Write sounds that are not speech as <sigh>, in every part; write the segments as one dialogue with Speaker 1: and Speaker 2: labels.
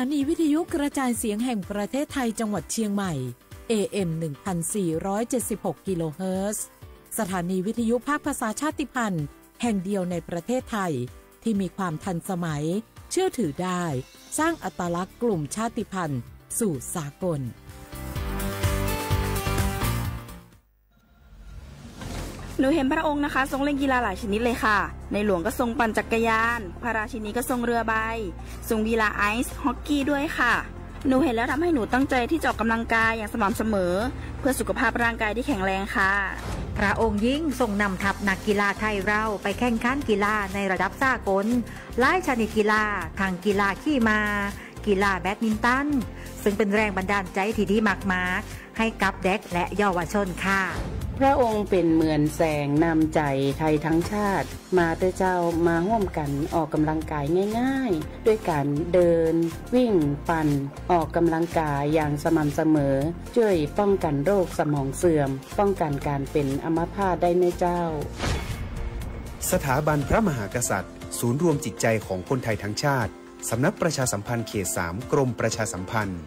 Speaker 1: านีวิทยุกระจายเสียงแห่งประเทศไทยจังหวัดเชียงใหม่ AM 1476 กิโลเฮิรตซ์ สถานีวิทยุภาคภาษาชาติพันธุ์ แห่งเดียวในประเทศไทย ที่มีความทันสมัย เชื่อถือได้ สร้างอัตลักษณ์กลุ่มชาติพันธุ์ สู่สากล
Speaker 2: หนูเห็นพระองค์นะคะ ทรงเล่นกีฬาหลายชนิดเลยค่ะ ในหลวงก็ทรงปั่นจักรยาน พระราชินีก็ทรงเรือใบ ทรงกีฬาไอซ์ฮอกกี้ด้วยค่ะ หนูเห็นแล้วทำให้หนูตั้งใจที่จะออกกำลังกายอย่างสม่ำเสมอ เพื่อสุขภาพร่างกายที่แข็งแรงค่ะ
Speaker 3: พระองค์ยิ่งทรงนำทัพนักกีฬาไทยเราไปแข่งขันกีฬาในระดับสากลหลายชนิดกีฬาทางกีฬาขี่มากีฬาแบดมินตัน ซึ่งเป็นแรงบันดาลใจที่ดีมากๆให้กับเด็กและเยาวชนค่ะ
Speaker 4: พระองค์เป็นเหมือนแสงนำใจไทยทั้งชาติ มาเตเจ้ามาร่วมกันออกกำลังกายง่าย ๆ ด้วยการเดิน วิ่ง ปั่น ออกกำลังกายอย่างสม่ำเสมอ ช่วยป้องกันโรคสมองเสื่อม ป้องกันการเป็นอัมพาตได้ในเจ้า
Speaker 5: สถาบันพระมหากษัตริย์ ศูนย์รวมจิตใจของคนไทยทั้งชาติสำนักประชาสัมพันธ์เขต3กรมประชาสัมพันธ์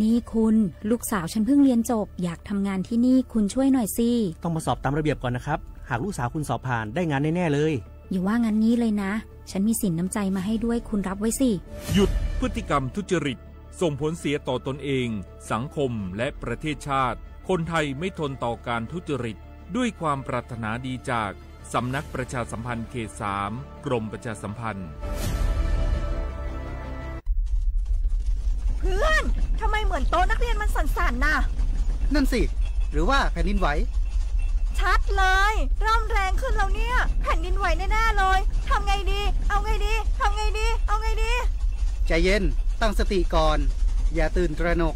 Speaker 6: นี่คุณลูกสาวฉันเพิ่งเรียนจบ อยากทำงานที่นี่คุณช่วยหน่อยสิ
Speaker 7: ต้องมาสอบตามระเบียบก่อนนะครับ หากลูกสาวคุณสอบผ่านได้งานแน่ๆเลย
Speaker 6: อย่าว่างั้นงี้เลยนะ ฉันมีสินน้ำใจมาให้ด้วยคุณรับไว้สิ
Speaker 8: หยุดพฤติกรรมทุจริต ส่งผลเสียต่อตนเอง สังคมและประเทศชาติ คนไทยไม่ทนต่อการทุจริต ด้วยความปรารถนาดีจากสำนักประชาสัมพันธ์เขต3กรมประชาสัมพันธ์
Speaker 9: เพื่อน ทำไมเหมือนโต๊ะนักเรียนมันสั่นๆน่ะ
Speaker 10: นั่นสิ หรือว่าแผ่นดินไหว
Speaker 9: ชัดเลยเริ่มแรงขึ้นแล้วเนี่ย แผ่นดินไหวแน่ๆเลยทำไงดี เอาไงดีทำไงดี เอาไงดี
Speaker 10: ใจเย็น ตั้งสติก่อน อย่าตื่นตระหนก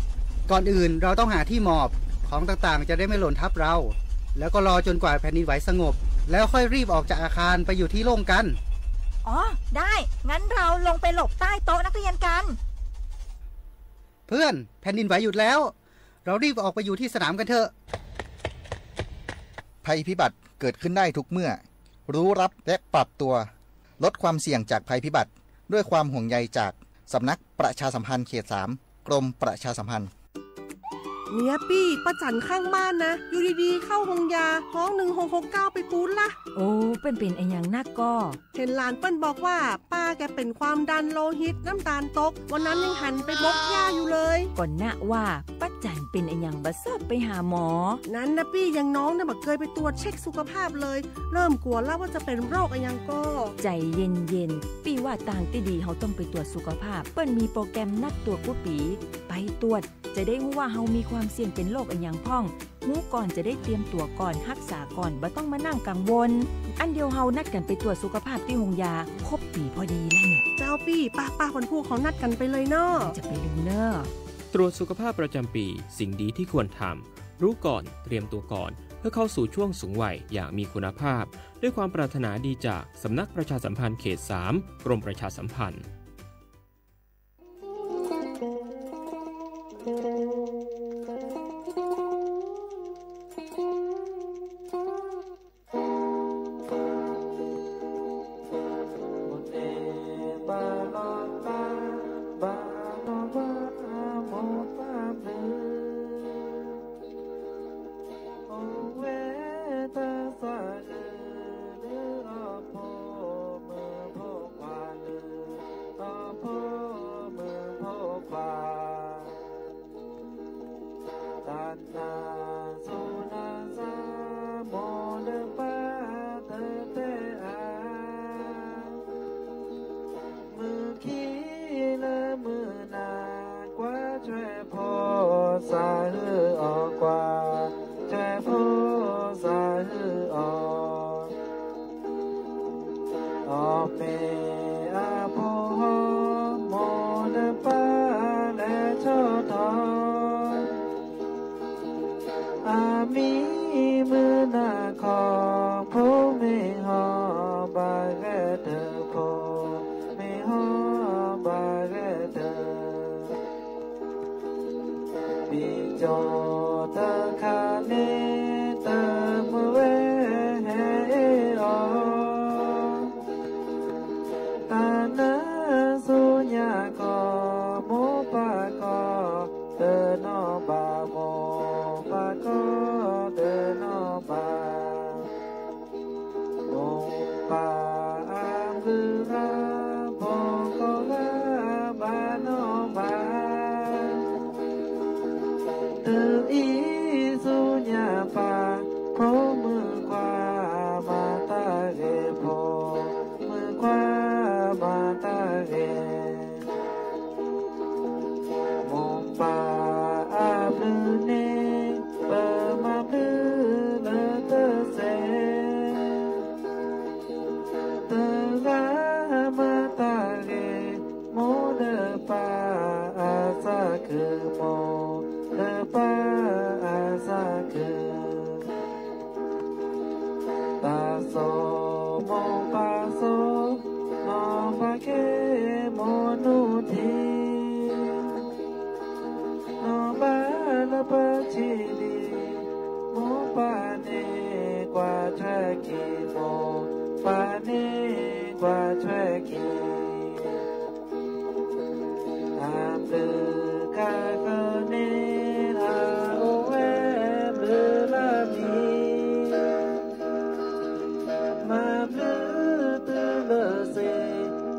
Speaker 10: ก่อนอื่นเราต้องหาที่หมอบ ของต่างๆ จะได้ไม่หล่นทับเรา แล้วก็รอจนกว่าแผ่นดินไหวสงบ แล้วค่อยรีบออกจากอาคารไปอยู่ที่โล่งกัน
Speaker 9: อ๋อ ได้ งั้นเราลงไปหลบใต้โต๊ะนักเรียนกัน
Speaker 10: เพื่อนแผ่นดินไหวหยุดแล้ว เรารีบออกไปอยู่ที่สนามกันเถอะ
Speaker 11: ภัยพิบัติเกิดขึ้นได้ทุกเมื่อ รู้รับและปรับตัว ลดความเสี่ยงจากภัยพิบัติ ด้วยความห่วงใยจากสำนักประชาสัมพันธ์เขตสามกรมประชาสัมพันธ์
Speaker 12: เนี่ยปี้ป้าจันข้างบ้านนะ อยู่ดีๆ เข้าหงยาห้องหนึ่งหกหกเก้าไปปูนละ
Speaker 13: โอ้เป็นเป็นไออย่างนักก็
Speaker 12: เห็นหลานเปิ้นบอกว่า ป้าแกเป็นความดันโลหิตน้ำตาลตก วันนั้นยังหันไปบกยาอยู่เลย
Speaker 13: ก่อนหน้าว่าป้าจันเป็นไออย่างบัสอบไปหาหมอ
Speaker 12: นั้นนะปี้ยังน้องเนี่ยบอกเคยไปตรวจเช็คสุขภาพเลย เริ่มกลัวแล้วว่าจะเป็นโรคอะไรยังก็
Speaker 13: ใจเย็นเย็นๆปีว่าต่างที่ดีเขาต้องไปตรวจสุขภาพ เปิ้นมีโปรแกรมนัดตรวจกุปี ไปตรวจจะได้รู้ว่าเฮามีความเสี่ยงเป็นโรคอันยังพ่องรู้ก่อนจะได้เตรียมตัวก่อนรักษาก่อนบ่ต้องมานั่งกังวล อันเดียวเฮานัดกันไปตรวจสุขภาพที่โรงยาครบปีพอดีแล้วเนี่ย
Speaker 12: เจ้าปี้ป้าป้าคนผู้เขานัดกันไปเลยเนาะ
Speaker 13: จะไปลืมเนอะ
Speaker 14: ตรวจสุขภาพประจำปี สิ่งดีที่ควรทำรู้ก่อนเตรียมตัวก่อน เพื่อเข้าสู่ช่วงสูงวัยอย่างมีคุณภาพ ด้วยความปรารถนาดีจากสำนักประชาสัมพันธ์เขต 3 กรมประชาสัมพันธ์ じ。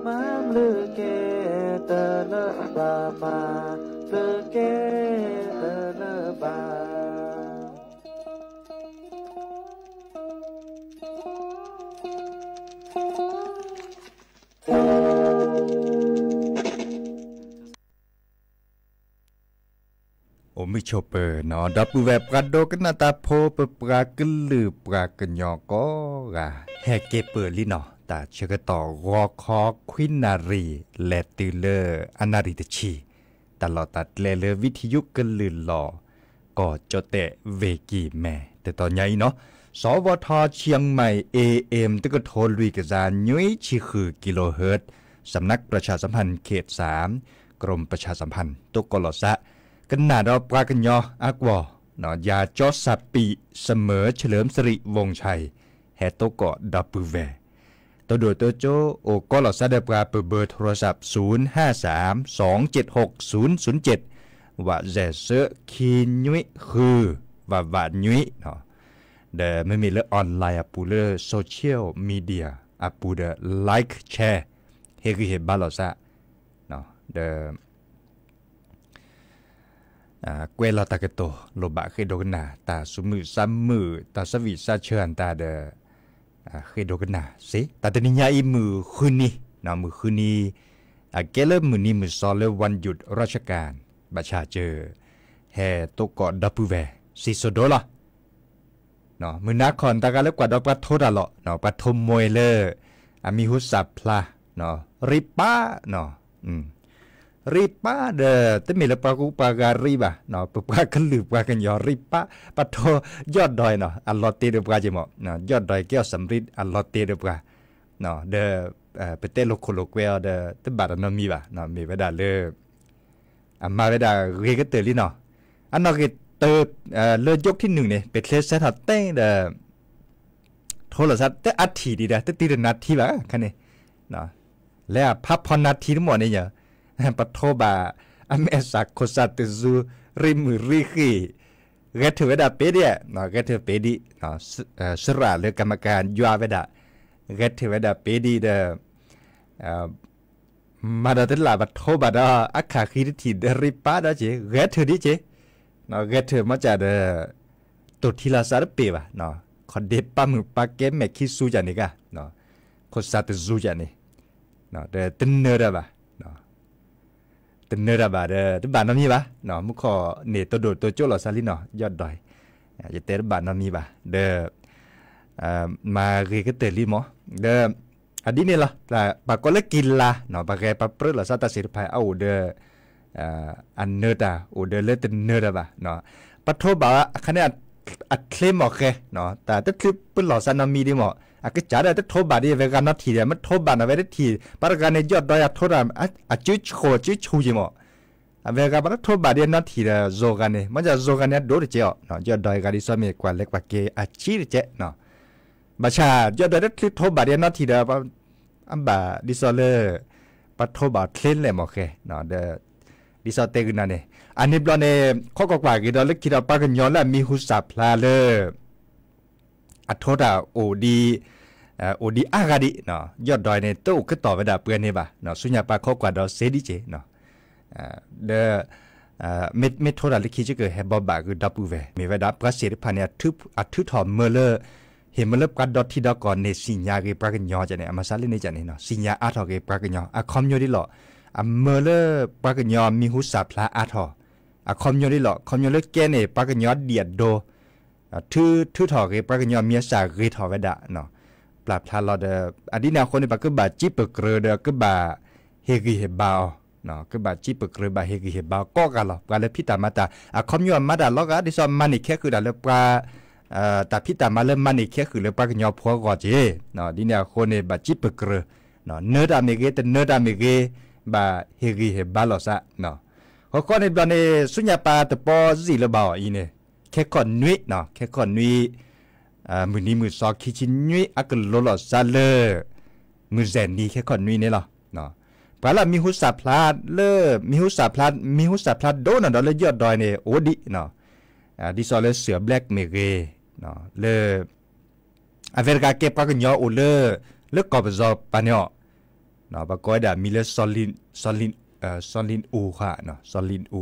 Speaker 14: Mamluke, Tanabama, Fluke. ชเป
Speaker 15: อร์เนาะดับูแวบกระโดกันนาตาโพเปปรากนลือปรากนยอก็กะแฮเกเปอร์ลิเนาะตาเชกต่อรอคอควินนารีและตือเลอร์อนาริตชีตลอดตัดเลเลอวิทยุกันลือหลอก็จเตะเวกีแม่ แต่ตอนใหญ่เนาะสวทเชียงใหม่ AM ตึกโทรลุยกระจานยุ้ยชีคือกิโลเฮิรตซ์สำนักประชาสัมพันธ์เขต 3 กรมประชาสัมพันธ์ตุกกลอสะ กันนาดอปรากันยออักวอเนาะยาจอสับปีเสมอเฉลิมสิริวงชัยแฮโตเกาะดับปืแวตัวโดยตัวโจโอกอลอซาเดปราเปิดเบอร์โทรศัพท์ 053 276 007ว่าแจเซอคีนุ้ยคือว่าว่านุ้ยเนาะเดไม่มีเลอออนไลน์อะปูเลอโซเชียลมีเดียอะปูเดไลค์แชร์เฮคือเฮบาลอซาเนาะเด quê lo ta cái tổ lô bạ khi đồ cái nà ta số mười sáu mười ta sẽ vì sa chơi ta de à khi đồ cái nà xí ta tên nhà im mười khứ ni nó mười khứ ni à cái lớp mười ni mười sáu lớp วันหยุดราชการบัชาเจอแห่ตัวกอดดับปูแวซีโซโดละเนาะมือนักคอนตากันแล้วกว่าดอกปัดโทษอะหรอเนาะปัดทมมวยเลยอะมีหุสับพลาเนาะริป้าเนาะอืม ripa de te mi le pa ku pa ga riba no pa pa kan lu pa kan yo ripa pa tho ยอดดอยเนาะอัลลอฮ์เตเดปกาจิมเนาะยอดดอยเกี่ยวสำริดอัลลอฮ์เตเดปกาเนาะเดเอ่อเปเตโลโคโลเกวเดตบาดนมีบะเนาะมีเวดาเลอามาเวดาเรกเตลิเนาะอันนอกเตเอ่อเลือยกที่หนึ่งเนี่ยเป็นเคสเซตฮัตเต้เดโทรศัพท์แต่อัฐิดีดะแต่ตีนาทีบะคันนี้เนาะแล้วพับพอนาทีทั้งหมดเนี่ย ปะโทบาอเมสักโคสัตซูริมริขีเกถเวดาเปเดียเนาะเกถเปดีเนาะสระเลือกรรมการยัวเวดาเกถเวดาเปดีเดมาดาตลาปะโทบาดาอักขาคีทีเดริปาดาเจเก ตึนเนอระบาดเออตึบานนมีปะเนาะมุขอเนตัวโดดตัวโจหลอซาลินเนาะยอดดอยอย่ะเตะบานนมีปะเด้ออ่ามาเยกเตะลิมอเด้ออันนี้เนี่ยหรอแต่ปากก็เลกินละเนาะปากแกปากเปลือกละซาตาสิรพายเอาเด้ออันเนอร์ตาโอเดเลตึนเนอร์บาบะเนาะปัทโทบะคะแนนอัดเคลมออกแกเนาะแต่ตึกคลิปเปิ้นหลอซานามีดิหมอ အကကြရတဲ့ထောဘာဒီဝေကနာထီရမထောဘာနဝဲထီပါရကနေကြော့တော့ရထောရအချွချောချွချူကြီးမောအဝေကပါထောဘာဒီနာထီရဇောကနေမကြဇောကနေဒိုးကြော့နော်ကြော့တော့ရကဒီဆမေကွာလက်ကွာကေအချီကျက်နော်မချာကြော့တော့ထီထောဘာဒီနာထီရအမ်ဘာဒီဆောလေပထောဘာထင်းလေမောခဲနော်ဒဒီဆောတေကနာနေအနိပလနေခော့ကော့ကွာကေတော့လက်ခီတော့ပါကညောလာမီဟုစာဖလာလေအထောတာအိုဒီ အိုဒီအာဂါဒီနော်ယော့ဒိုင်နေတုတ်ကတော်ဝဒပွေနေပါနော်ဆုညာပါခောကွာတော့ဇေဒီချေနော်အဲမေမေထောရာလိခိချကဟဘဘာကဒပူဝဲမေဝဒပရစီရဖနထုအထုထော်မလဟေမလပကဒတိဒကောနေစိညာကေပကညောကြနေအမဆာလိနေကြနေနော်စိညာအထော်ကေပကညောအခွန်ညိုဒီလောအမလပကညောမီဟုစာဖလာအထော်အခွန်ညိုဒီလောခွန်ညိုလကဲနေပကညောဒီယဒိုထူထူထော်ကေပကညောမြေဆာဂေထော်ဝဲဒါနော် ประเสริฐพันเนี่ยทึบอัดทึถอมเมเลอร์เห็นมันเลิบกัดดอทที่ดอกก่อนในสิญญาเกปรากญอจะเนี่ยมาซาลินี่จะเนี่ยเนาะสิญญาอาทอเกปรากญออะคอมโยดิหลออะเมเลอร์ปรากญอมีหุสาพลาอาทออะคอมโยดิหลอคอมโยเลแกเนี่ยปรากญอเดียดโดทื่อทื่อถอเกปรากญอมีสาเกทอเวดะเนาะปราบทาลอเดอดีนาคนนี่ปะก็บาจิปเกรเดก็บาเฮกิเฮบาเนาะก็บาจิปเกรบาเฮกิเฮบาก็กันหรอกาเลพิตามาตาอะคอมโยมาดาลอกะดิซอมมันนี่แค่คือดาเลปลาเอ่อแต่พี่ตามาเริ่มมันนี่แค่คือเลยปากญอพัวก่อเจเนาะดิเนี่ยคนเนี่ยบาจิปเกรเนาะเนื้อดามิเกแต่เนื้อดามิเกบาเฮกิเฮบาลอซะเนาะเขาก็ในตอนนี้สุญญาปาตะปอสิละบ่าวอีเนี่ยแค่ก่อนนุ้ยเนาะแค่ก่อนนุ้ยอ่า มือนี้มือซอคิชินยุยอักลลอซาเลอมือแสนนี้แค่คนนี้เนี่หรอเนาะปะลามีหุสาพลาดเลอมีหุสาพลาดมีหุสาพลาดโดนอะดอเลยยอดดอยเนี่ยโอดิเนาะอ่าดิซอลเลยเสือแบล็กเมเกเนาะเลออเวรกาเก็บปากันยอโอเลอเลอกอบจอปานยอเนาะปะก้อยดามีเลซอลินซอลินเอ่อซอลินอูค่ะเนาะซอลินอู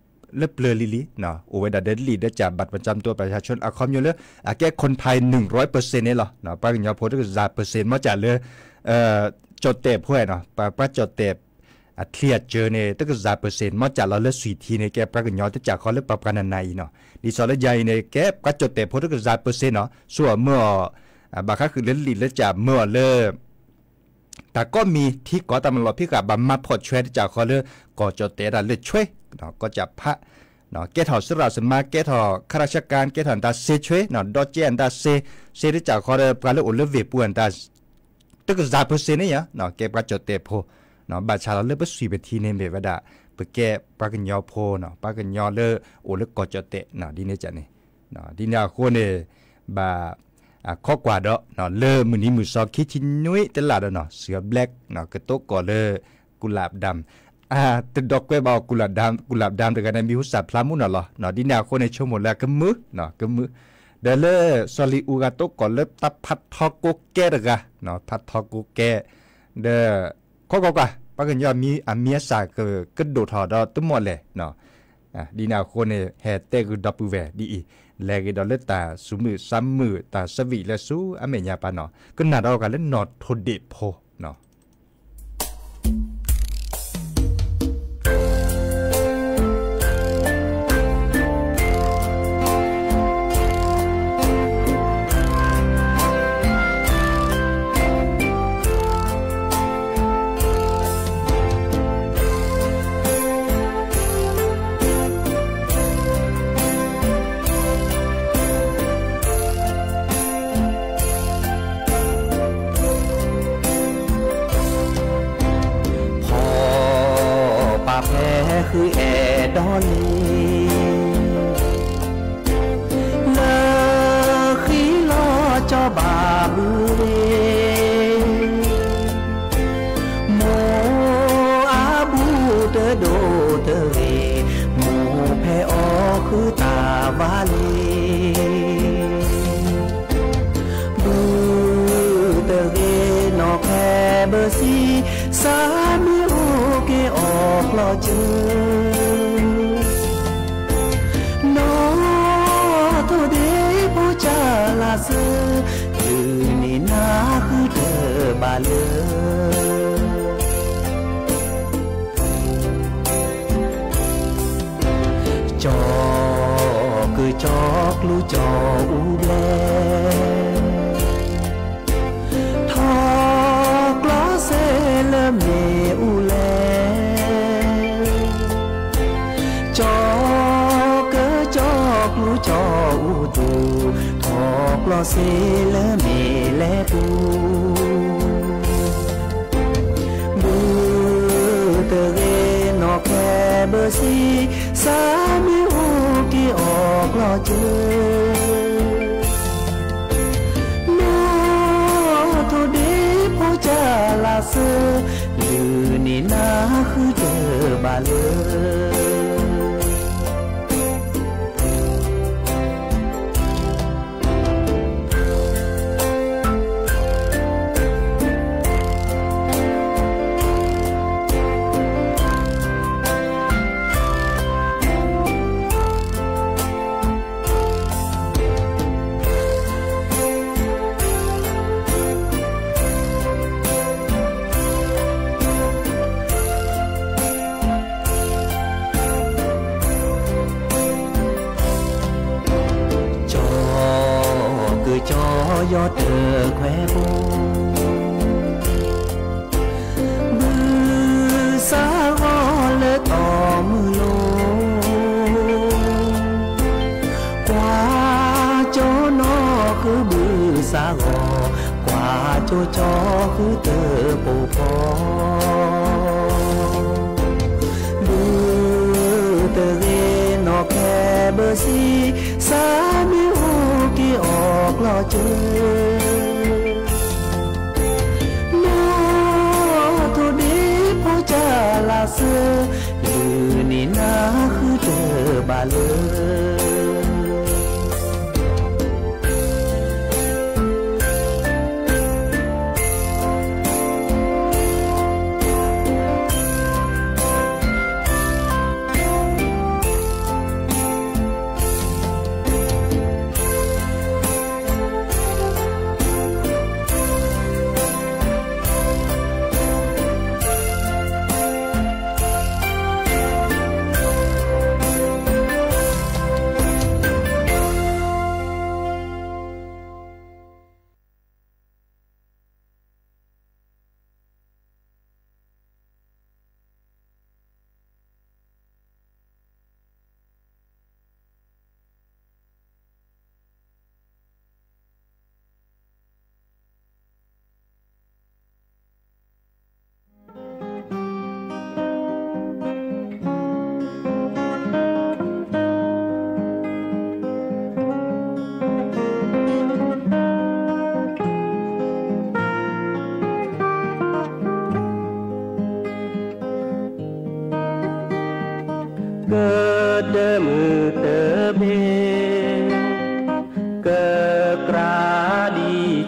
Speaker 15: เล็บเปลือลิลิเนาะโอเวดาเดลีได้จากบัตรประจำตัวประชาชนอะคอมอยู่เลยอะแก้คนไทย100%เซ็นต์เนี่ยหรอเนาะปลากันยอผลก็จะเปอร์เซ็นต์มาจากเลยเอ่อจดเตะพวกเนาะปลาประจดเตะอัเคลียเจอเนี่ยตั้งแต่เปอร์เซ็นต์มาจากเราเลือกสุดที่เนี่ยแกปรากฏยอดจากเขาเลือกปรับกันในเนาะดิซอลใหญ่เนี่ยแกประจดเตะพวกตั้งแต่เปอร์เซ็นต์เนาะส่วนเมื่อบางครั้งคือเล่นลีแล้วจะเมื่อเลิกแต่ก็มีที่ก่อตามรอพี่กับบัมมาพอช่วยจากเขาเลยก็จะเตะได้เลยช่วย เนาะก็จะพระเนาะแกถอสระสมาแกถอข้าราชการแกถอดตาเซช่วยเนาะดอเจนตาเซเซที่จากเขาเลยปลาเลยอุ่นเลเวปวนตาตึกซาเปอร์เซนต์เนี่ยเนาะแกปลาจะเตะโพเนาะบาชาเราเลยไปสุยไปทีเนี่ยแบว่าไปแกปากันยอโพเนาะปากันยอเลยโอ้เลก็จะเตเนาะดีเนี่ยจ้ะนี่เนาะดีเนี่ยคนเนี่ยบาอะข้อกว่าดอกเนาะเลอมือนี้มือซอคิดที่นุ้ยตลาดเนาะเสือแบล็กเนาะกระโตกก่อเลอกุหลาบดำ အာတဒကွဲဘောကူလာဒမ်ကူလာဒမ်တကနမီဟုစာဖလာမှုနော်လားနော်ဒီနာခိုနေချုံမလာကမှုနော်ကမှုဒါလေဆော်လီဦးကတုတ်ကောလက်တဖတ်ထောက်ကိုကဲရကနော်ဖတ်ထောက်ကိုကဲဒါခေါကောကပကညမီအမီစာကကဒိုထာတော့တမောလေနော်ဒီနာခိုနေဟဲတဲကဒပူဝဲဒီလေကဒလက်တာစုမှုစမ်မှုတာစဗီလက်စုအမေညာပါနော်ကနတော့ကလည်းနော်ထိုဒီဖိုနော် chọc cứ chọc lưu chọc u lên thọc lá xe lơm nề u lên chọc cứ chọc lưu chọc u tu thọc lá xe lơm nề lé tu. Bu tờ ghê nó kè bơ si xa อกรอเจอนอโทดีพอจะลาเซลือนี่นะ
Speaker 16: คือเจอบาเลย 多照顾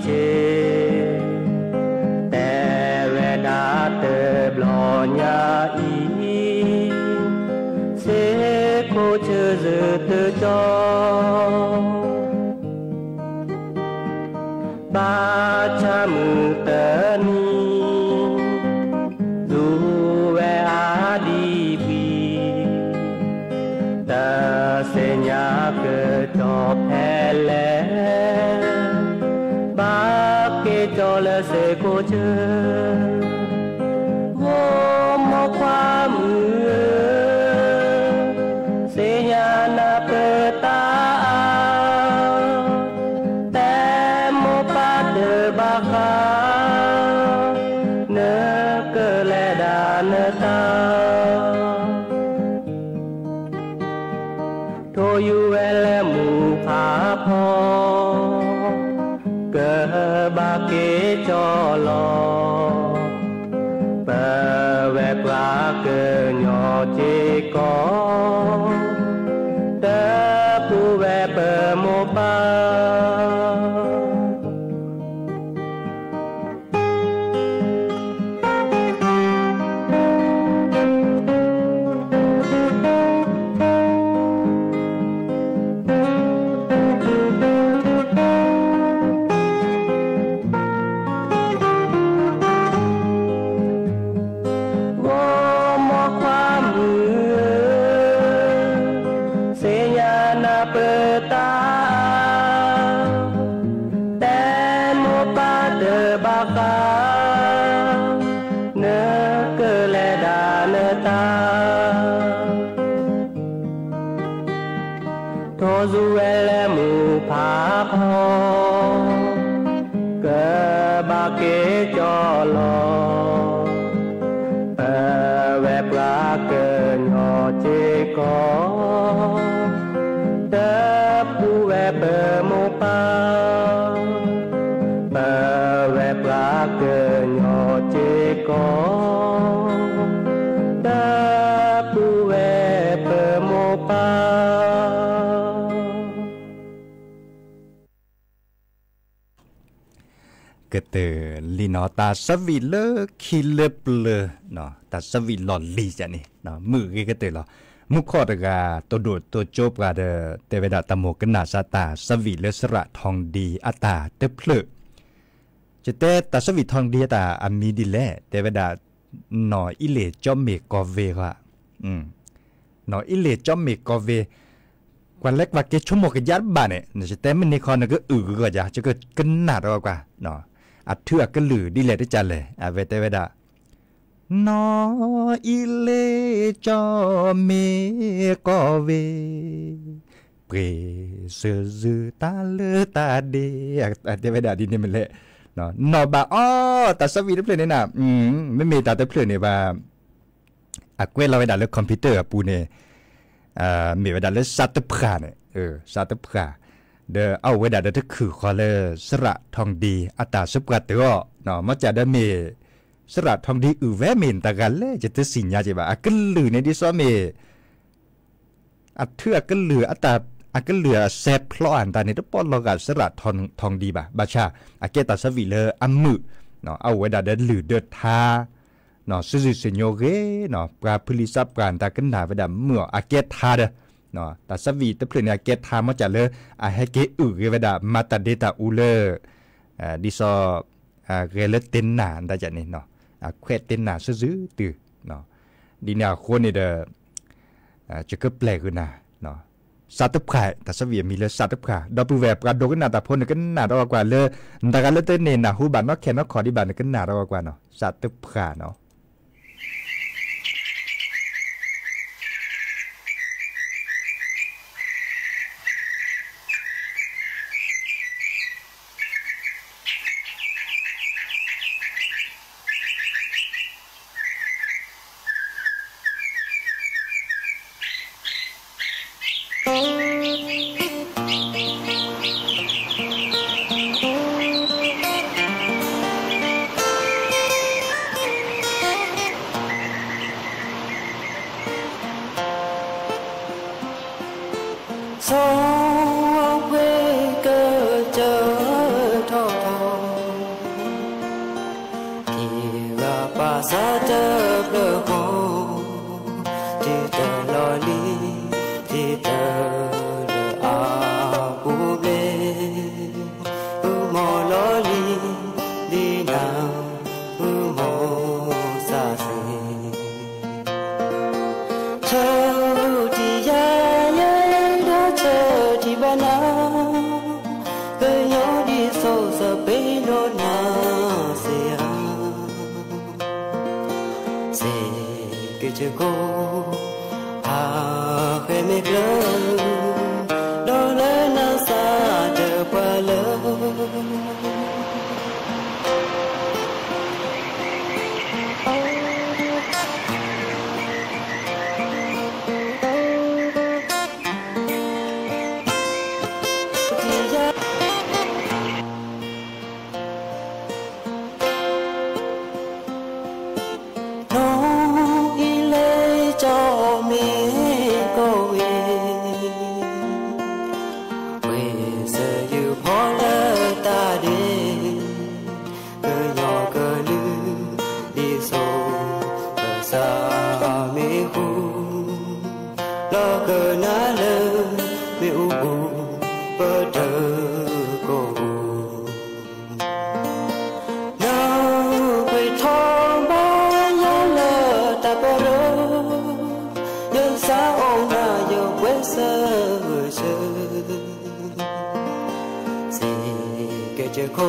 Speaker 16: che te ve da te blo nya i se ko chư dư tự cho. Oh. the กเตอลีนอตาสวิเลคิเลเปลเนาะตาสวิหลอนลีจ้ะนี่เนาะมือกีกเตอหรอมุขอดกาตัวดูดตัวจบกาเดเตเวดาตโมกนาซาตาสวิเลสระทองดีอาตาเตเพลจะเตตาสวิทองดีตาอามีดีแลเตเวดาหนออิเลจอมเมกอเวค่ะอืมหนออิเลจอมเมกอเวกวนเล็กว่าเกชั่วโมงกยัดบ้านเนี่ยจะเตมันในคอนก็อือก็จะจะก็กันหนาด
Speaker 15: กว่าเนาะ อัดเทือกก็หลือดิเลได้จันเลยอะเวเตเวดานออีเลจอเมกอเวเปรเซือตาเลตาเดอัดเวดาดินมันเละเนาะนอบาอ๋อตัสวีดเพลเนี่ยนะอืมไม่มีตาตะเพลเนี่ยว่าอักเวเราไปดัดเลือกคอมพิวเตอร์ปูเนี่ยอ่ามีไปดัดเลือกซัตเตอร์พราเนี่ยเออซัตเตอร์พา เดอเอาไว้ดาเดทึกคือคอเลสระทองดีอัตาสุบกัดตัวเนาะมาจะได้เมสระทองดีอือแวเมนตะกันเลยจะตึสิญญาจีบะอักลือในดิซอเมอัดเทือกันเหลืออัตาอักันเหลือแซบพลอันตาในทุกปอนลอกัดสระทองทองดีบะบาชาอักเกตาสวีเลออัมมือเนาะเอาไว้ดาเดหลือเดือดทาเนาะซื่อๆเสโยเกเนาะปราพลิซับการตากันหนาไปดาเมื่ออักเกตทาเด้อ นาะแต่สวีตเพลืนเกตทามาจะเลออาให้เกอือเวดามาตัดเดตาอูเลอร์ดิซอเรเลตินหนาได้จากนี้เนาะเควตินหนาซื้อตือเนาะดีเนี่ยคนนี่เดออ่จะก็แปลกขึ้นนะเนาะสัตว์ข่ายแต่สวีมีเลยสัตว์ข่ายดอกปูแวบกระโดกันหนาแต่พ่นกันหนาดอกกว่าเลยแต่กันเลเตนเนนนะหูบันนอกแขนนอกคอดีบันกันหนาดอกกว่าเนาะสัตว์ข่ายเนาะ
Speaker 17: ساتبلغ love. 借口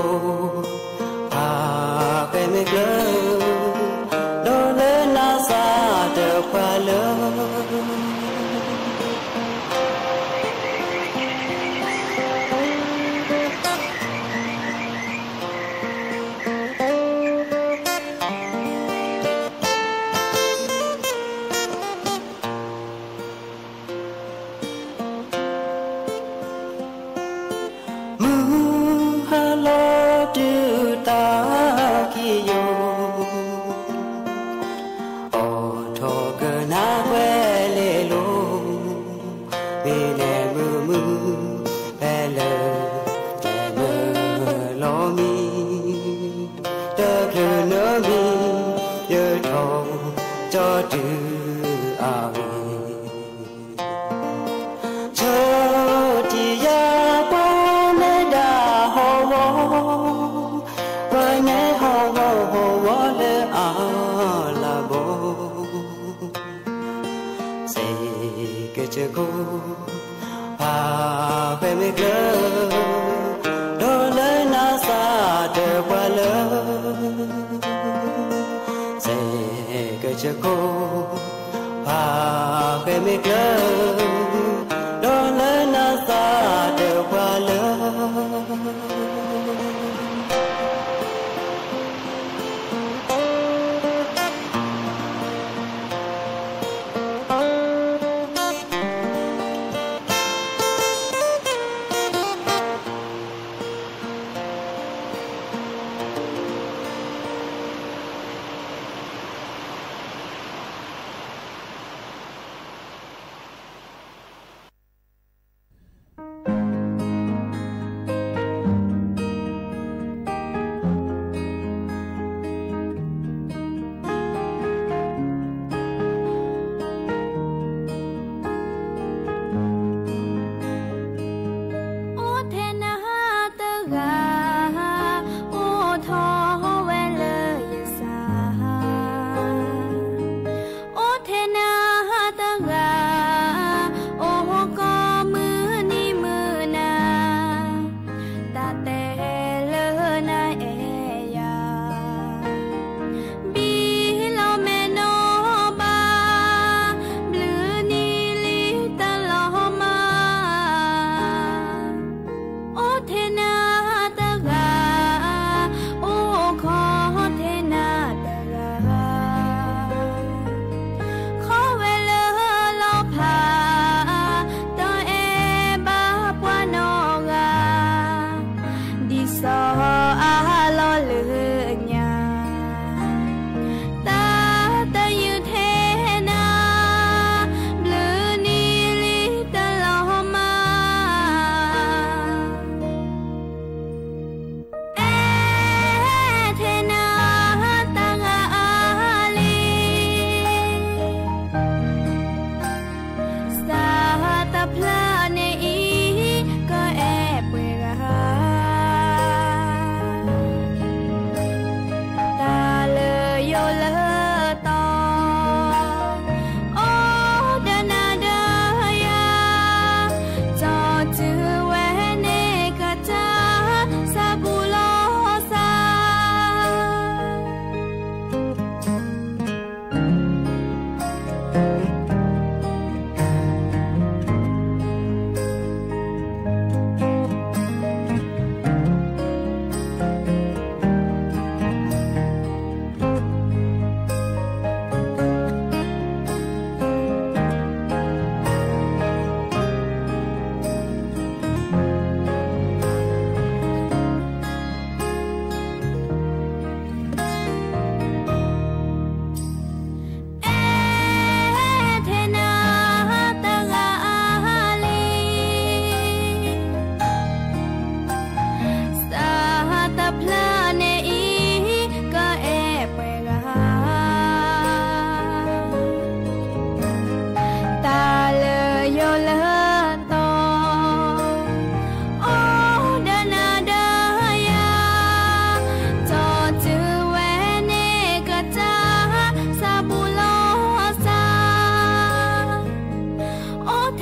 Speaker 15: all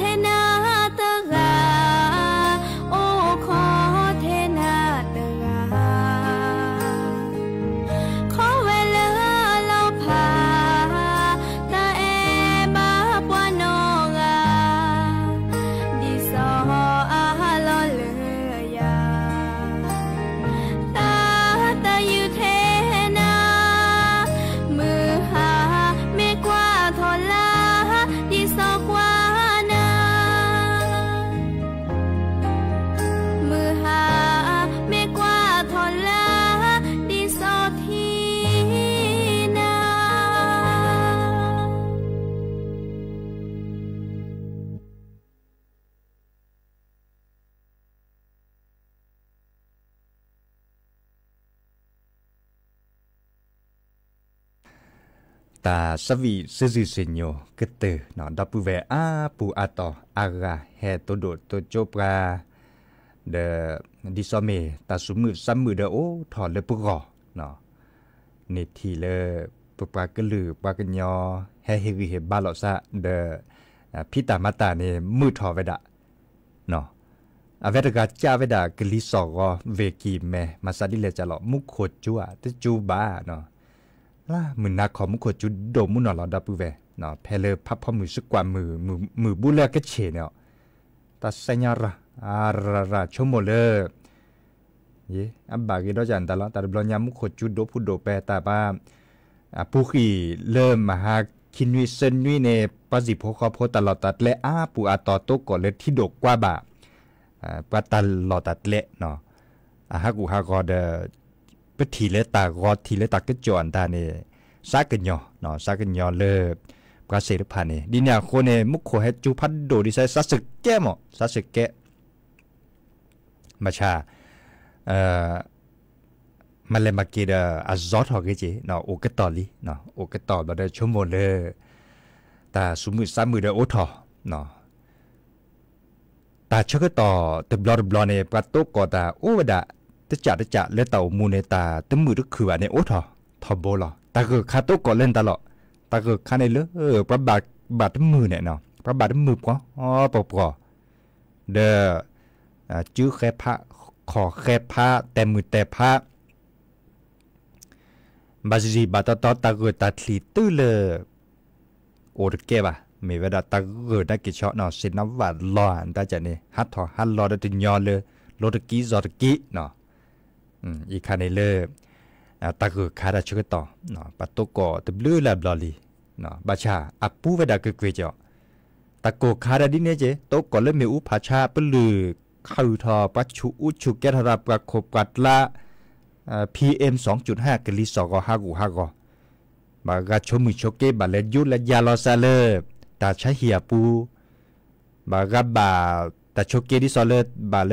Speaker 15: savi sư dư senyo cái từ nó đọc về a pu a to aga he to do to chopra de đi so me ta su mu sam mu de o thọ le pu go nó nị thì le pu pa cái lử pa cái nhỏ he he vi he ba lo sa de พี่ตามาตาเนี่ยมือทอไว้ดะเนาะอาเวตกาจ้าเวดากลิสอกเวกีแมมาซาดิเลจะหลอมุขจัวตจูบาเนาะ ล่ามือนาขอมุขจุดโดมุนอลอดับเวเนาะเพลพับพอมือสกว่ามือมือมือบุเลกเชเนาะตาเซญาระอาราราชโมเลเยอับบากิดอจันตาลอตาบลอญามุขจุดโดพุดโดเปตาบาอาปุขีเริ่มมาหาคินวิเซนวิเนปจิโพคอโพตลอดตัดและอาปูอาตอโตก่อเลที่ดกกว่าบาปะตันลอดตัดเละเนาะอาฮักูฮากอเด bất thì lệ ta gót thì lệ ta cái chọn ta nè. Sát cái nhỏ, nó sát cái nhỏ lơ cá sấu được phản nè, đi nhà khô nè, múc khô hết chú phát đồ đi sai sát sực kẹ mỏ sát sực kẹ mà cha ờ, mà lên mà kia đó à giót họ cái gì? Nó ô cái tò đi nó ô cái tò mà đây chỗ một lơ ta số mười sáu mười đó ô thọ nó. Ta cho cái tò tập lo tập lo bắt tốt có ta ô đã เลยมาเกิดจเนาตอลีเนาะโอกตอบ่ได้ชั่วโมงเลต่ามมือเนาะตาชกต่อตบลอดบลอเนปะโตกอตาโอวดาตะจัดตะจัดเลตามูเนตาตมือตคืออันเนโอทอทอโบลอตาคือคาโตก่อเล่นตลอดตาคือคาในเลือเออประบาดบาดมือเนี่ยเนาะประบาดมือปออ๋อปอปอเดอจื้อแค่พระขอแค่พระแต่มือแต่พระบาจีบาตตอตาคือตาทีตื้อเลยโอดเก็บอะมีเวลาตะเกิดได้กี่ช็อตเนาะสินน้ำหวานรออันตาจะนี่ฮัททอฮัทรอได้ถึงยอเลยโลตะกี้จอตะกี้เนาะ อืมอีกคันในเลยตะเกิดคาดาชุกต่อเนาะปัตโตกอตบลือลาบลอลีเนาะบาชาอัปูเวดาเกเกจอตะโกคาดาดิเนเจโตกอเลมีอุภาชาปลือเข้าทอปัชุอุชุแกทราบกขบกัดละ PM 2.5กลิสอกอฮากูฮากอบากาชมือชกเกบาเลยุและยาลอซาเลตาช้เหียปูบากับาตาโชเกดิซอเลบาเล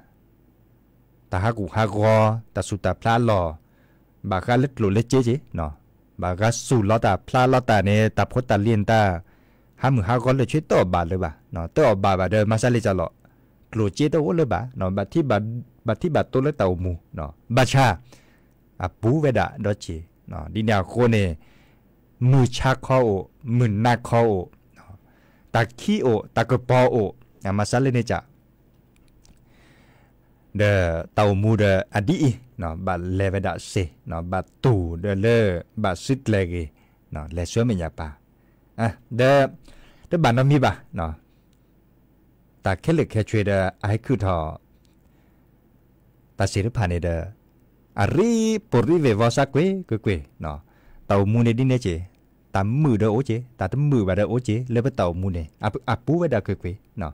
Speaker 15: ta ha gu ha go ta su ta pla lo ba ka le lo le che che no ba ga su lo ta pla lo ta ne ta pho ta lien ta ha mu ha go le che to ba le ba no to ba ba de ma sa le cha lo lo che to wo le ba no ba thi ba ba thi ba to le ta mu no ba cha a bu ve da do che no di na ko ne mu cha kho o mu na kho o ta ki o ta ko po o ma sa le ne cha the တောင်မူတဲ့အဒီနော်ဘာ level ဒါစေနော်ဘာတူတဲ့လေဘာစစ်လေကြီးနော်လက်ဆွဲမညာပါအဲ the the ဘာနမီပါနော်တာခဲလက်ခဲချွေတဲ့ IQ တော့တာစီရဖာနေတဲ့အရီပိုရီဝေဝါစကွေကွေကွေနော်တောင်မူနေဒီနေချေတာမှုတော့အိုချေတာတမှုပါတော့အိုချေလေဘတောင်မူနေအပူဝဲတာကွေကွေနော်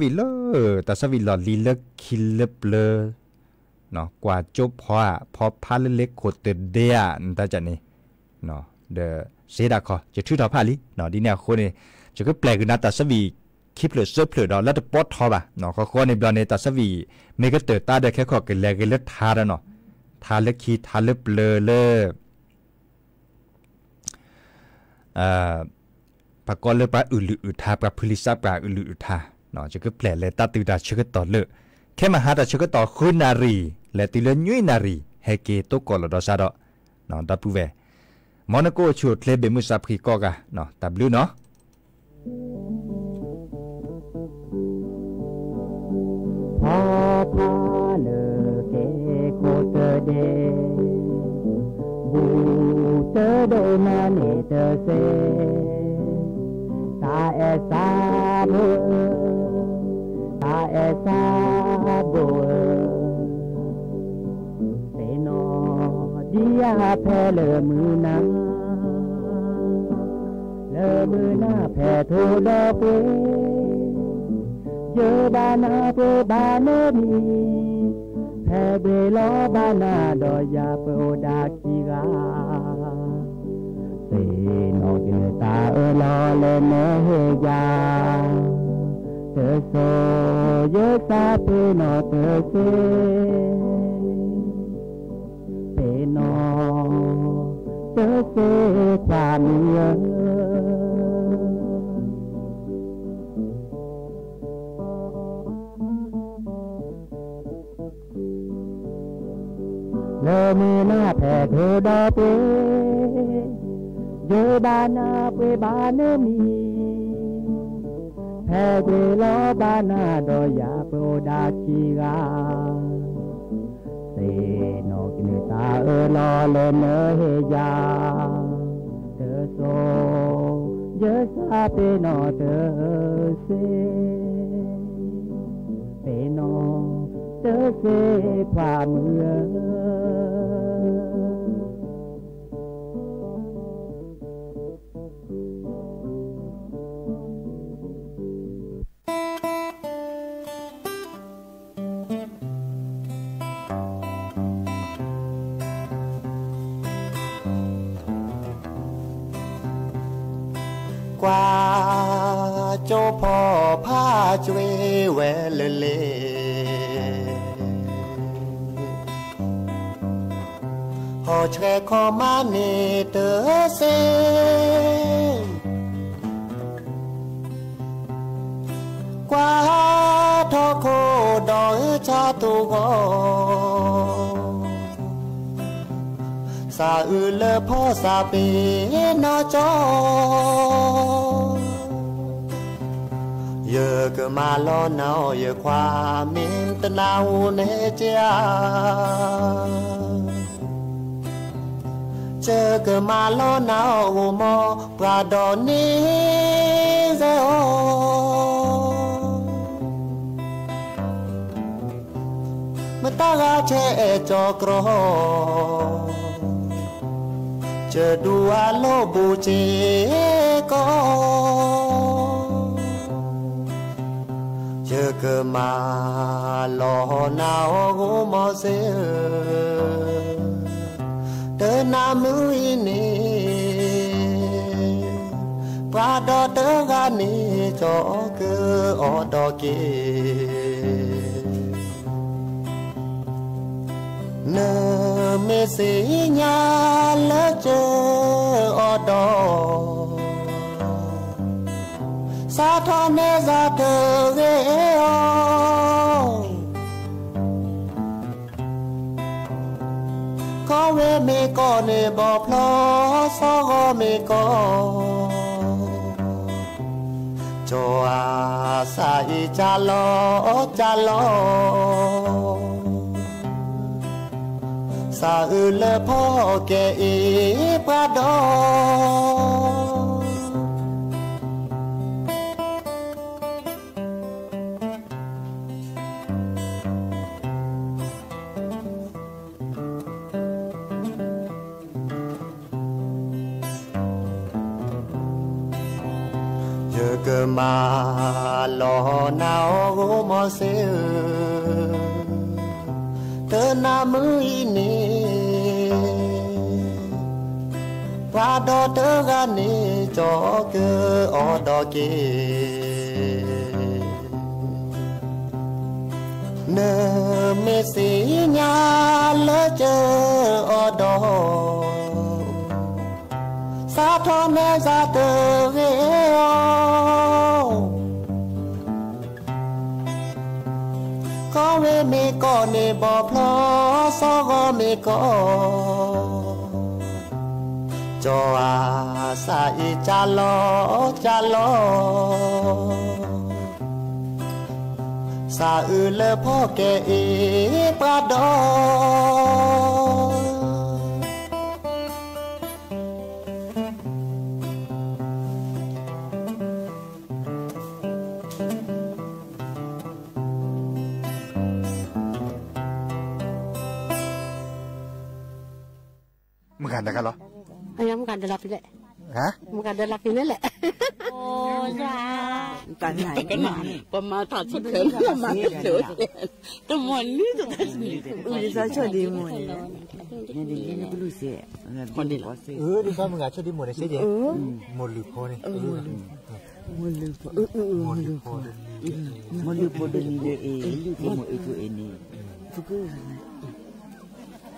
Speaker 15: วิลตาสวิลลอลีเลคิลเปลเนาะกว่าจบพอพอพาเล็กโคตรเดียนตาจันนี่เนาะเดเซดาคอจะทื่อทอพาลีเนาะดีเนี่ยคนนี่จะก็แปลกนาตาสวีคลิปเหลือเสื้อเปลือกแล้วจะปอดทอบ่ะเนาะเขาในบลอนในตาสวีเมก็เตอร์ตาได้แค่ขอกันแลกันเลือดทาแล้วเนาะทาเล็กคีทาเล็บเลอเลออ่าปากอเลปลาอืลือทาปลาพลิซาปลาอืลือทาเนาะจะก็แปลเลยตาตือดาชกต่อเลอ အာပကောလပဥလူဥထာပပလိစပဥလူဥထာနော်ချက်ကပလေလေတတူတာချက်တော်လေခဲမဟာတာချက်တော်ခွနာရီလေ
Speaker 18: တီလညွိနာရီဟေကေတုကောလဒဆာတော့နော်တပူပဲမော်နကိုချိုထလေဘေမှုစပခီကောကနော်တဘလူးနော်ဘာပါလေကေကိုတဒေ tớ độ mà nể tớ xê ta e sa bơ ta e sa bơ thế nó đi à phe lờ mư na. Lờ mư na phe thô đo bơ giờ ba na bơ ba nơ mi hebelo bana do ya po da kiga te no ke ta e lo le me he ya. Te so yo ta pe no te se. Pe no te se kwa mi e. mina pe te da pe ye ba na pe ba ne mi. Pe te lo ba na do ya pe đa chi ga. Se no ki ne ta e lo le ne he ya. Te so ye sa pe no te se pe no จอเซฝ่าเมือ
Speaker 16: กว่าเจ้าพ่อผ้าเจวแวลเล Ho tre ko mane te se. Qua thọ cô đói cha tu gò xa ư lơ po xa bê nó cho. Giờ cứ mà lo nào giờ qua mình tên nào nè cha se que malo na o mo pradoni ze o mataga che e chokro che dua lo buche ko che que malo na o mo se tơ na mu ini pra do tơ ga ni cho cơ o do ki nơ mê sĩ nhà lỡ chơ o do sa thoa nê ra thơ ghê o. ก็เวเมก็เนบอพลอสอเมก็จอาสายจาลอจาลอสาอือเลพ่อแกอีปะดอ giờ cơ mà lo nào gỗ mò xe tớ na mới nè và đó tớ gà nè cho cơ ở đó kì nơ mê xí nhà lỡ chờ ở đó xa thôn nơi ra tớ เว
Speaker 19: เม
Speaker 20: ก็เนบอพล
Speaker 21: อสอกอเมก็จออาสา
Speaker 19: อีจาลอ
Speaker 21: จาลอสาอือเลพ่อแกเอปลาดอ kadakalo? Ayo mukadalap
Speaker 22: ile. Ha? Mukadalap ile le. Oh ya. Tanya ini. Pemata cukup lama itu. Temuan tuh kan. Bisa jadi mulai.
Speaker 21: Nanti ini dulu sih. Nanti pasti. Eh, bisa mengacu di
Speaker 19: mana saja. Moluko nih. Moluko. Moluko. Moluko dan ini. Moluko itu ini. Cukup.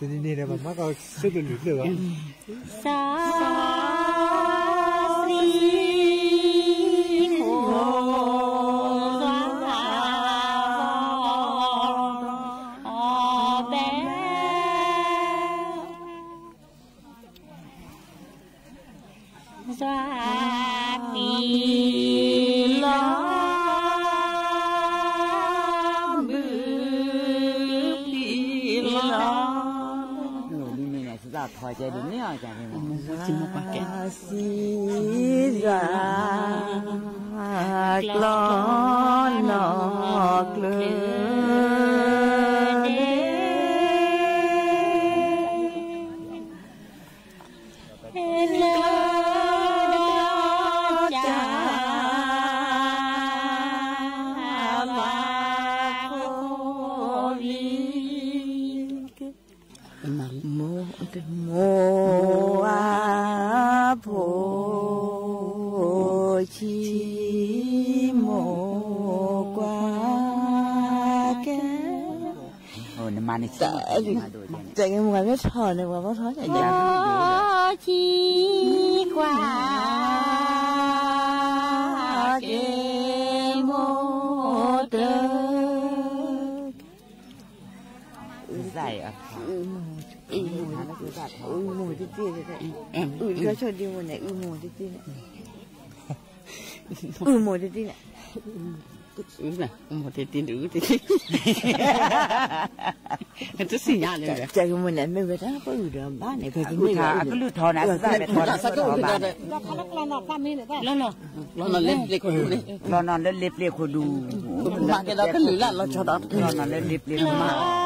Speaker 19: 对对对，个绿。 애기 저기
Speaker 22: 뭔가 왜 서네 뭐가 서네 지과게 모든 사요 의무도 뛰어야
Speaker 21: 의무가 저 때문에 의무도 뛰네
Speaker 22: 의무도 뛰네
Speaker 21: อึ้งนะมันจะตีนอึ้งตี hết tất xì nhà liền chạy cái mình này mình về đó
Speaker 22: có
Speaker 20: người đó ba này
Speaker 21: cái người thà cái lứa thò này
Speaker 20: ra về thò sao cái người đó đó khá
Speaker 21: lắc lo nọ ba mi này đó
Speaker 20: lo lo
Speaker 21: lo nọ lên liệt khổ đi lo nọ lên liệt liệt khổ đủ mà cái đó cái lửa là lo cho đó lo nọ lên liệt liệt mà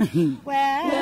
Speaker 21: <laughs>
Speaker 19: well,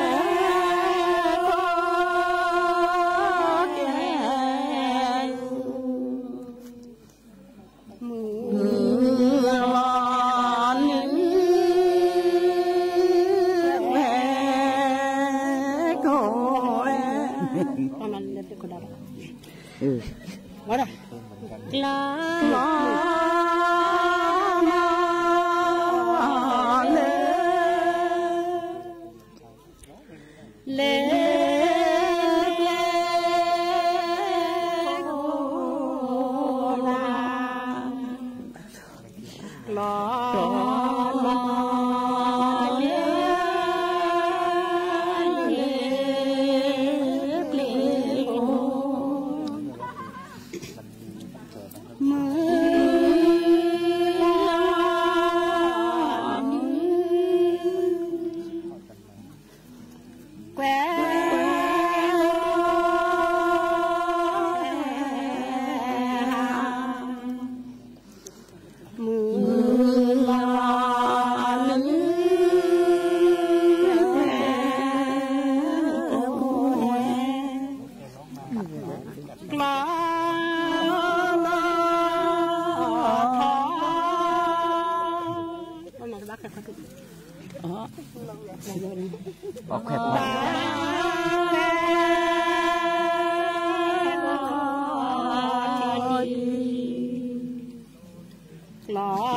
Speaker 19: Law.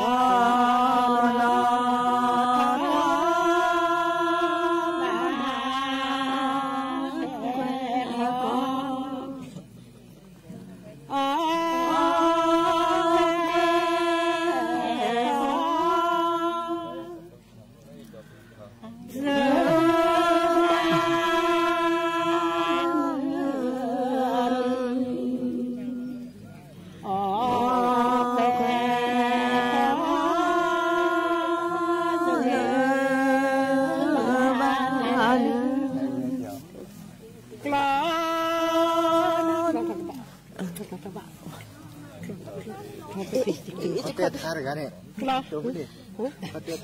Speaker 19: kau
Speaker 21: boleh. Kau tiap.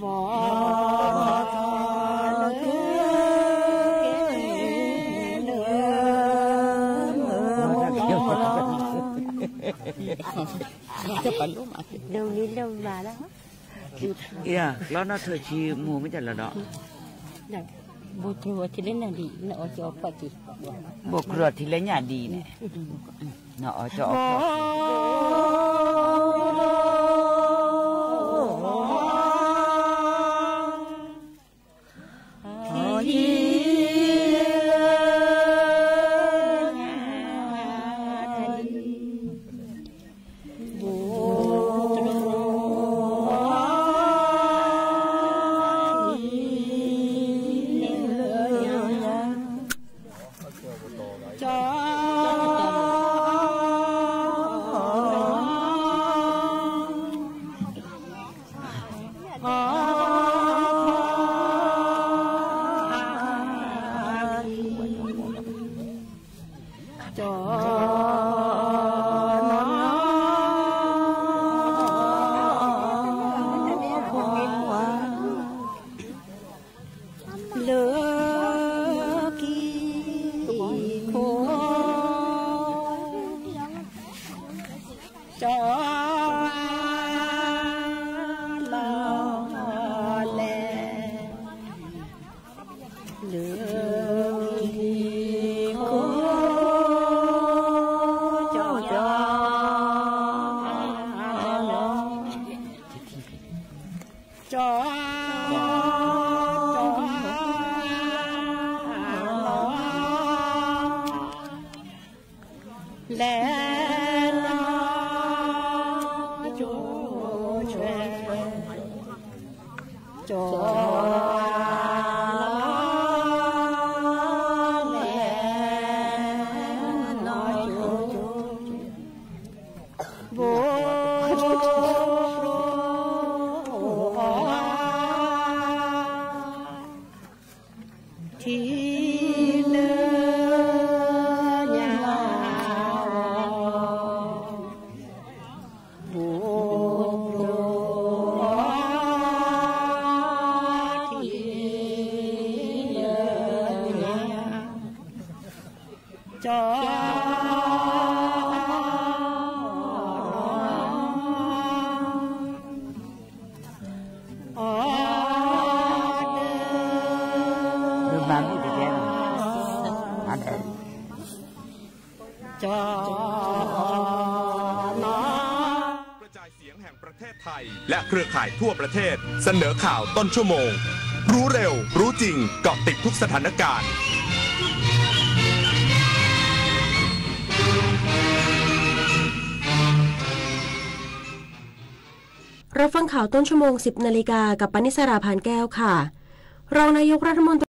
Speaker 21: võ thọ
Speaker 20: đâu đến đâu bà đó
Speaker 21: Iya, lona thời chi mua mới chả là đó.
Speaker 20: Đâu, bộ thừa thì lấy là đi, nó cho phải gì.
Speaker 21: Bộ thừa thì lấy nhà đi nè, nó
Speaker 23: cho phải. ายทั่วประเทศ เสนอข่าวต้นชั่วโมง รู้เร็ว รู้จริงเกาะติดทุกสถานการณ์
Speaker 24: รับฟังข่าวต้นชั่วโมง 10 นาฬิกากับปณิสราพานแก้วค่ะ รองนายกรัฐมนตรี